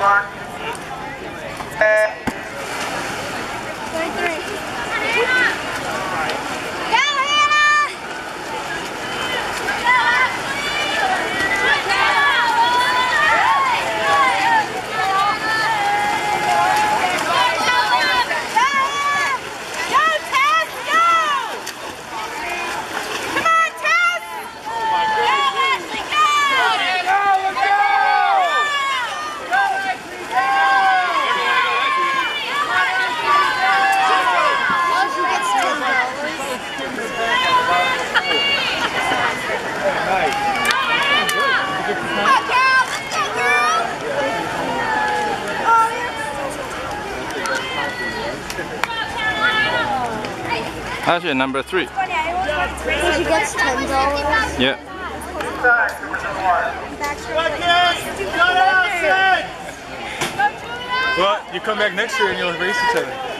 one. Uh, That's your number three. Ten dollars? Yeah. Well, you come back next year and you'll race each other.